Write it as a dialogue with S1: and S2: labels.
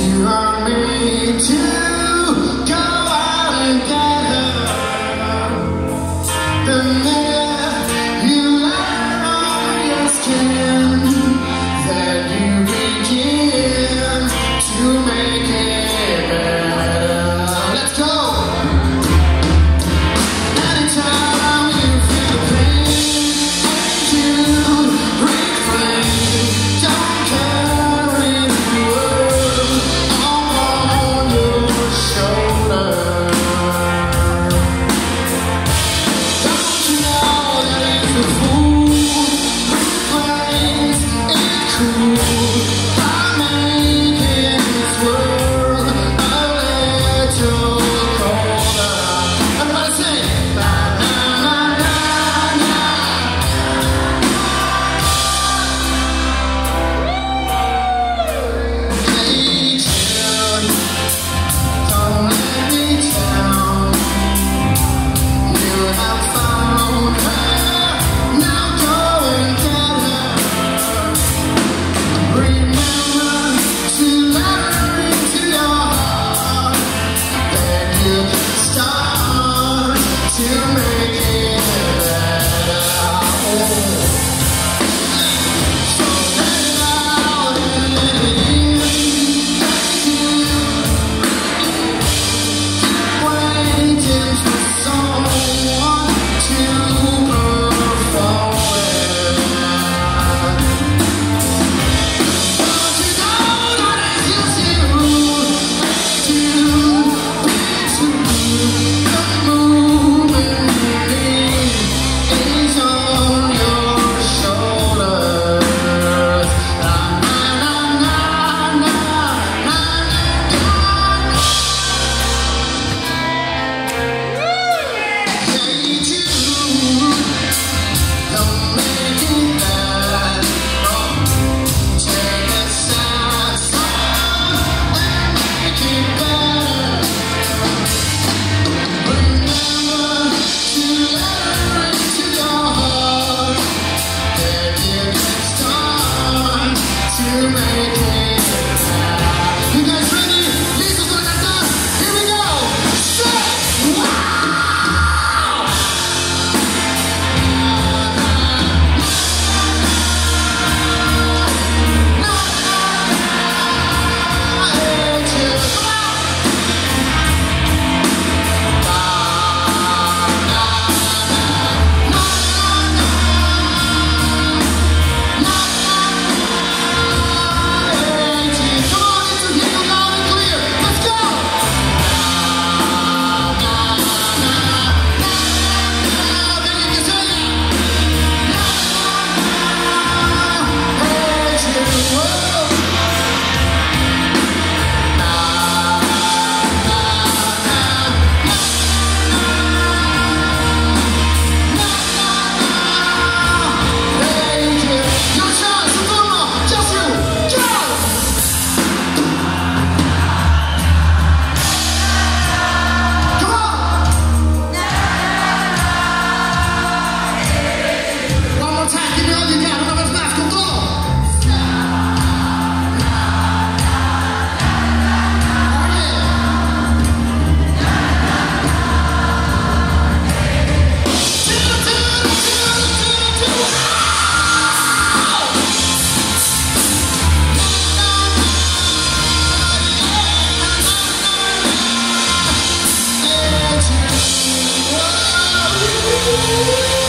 S1: you are me. Música